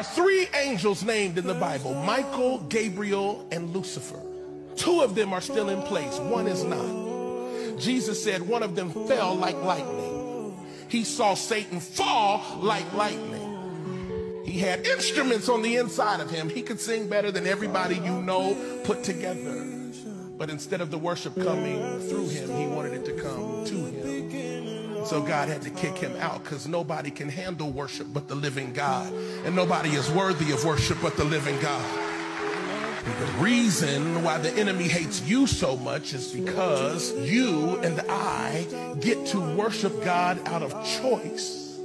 are three angels named in the Bible Michael, Gabriel, and Lucifer. Two of them are still in place, one is not. Jesus said one of them fell like lightning. He saw Satan fall like lightning. He had instruments on the inside of him. He could sing better than everybody you know put together. But instead of the worship coming through him, he wanted it to come to him. So God had to kick him out because nobody can handle worship but the living God. And nobody is worthy of worship but the living God. The reason why the enemy hates you so much is because you and I get to worship God out of choice.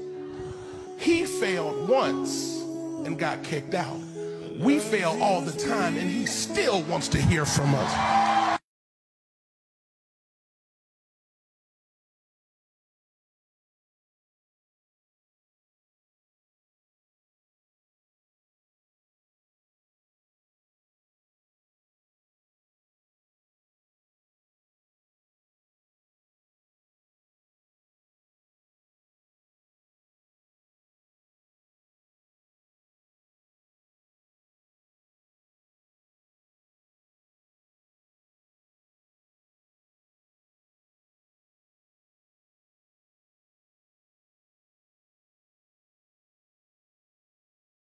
He failed once and got kicked out. We fail all the time and he still wants to hear from us.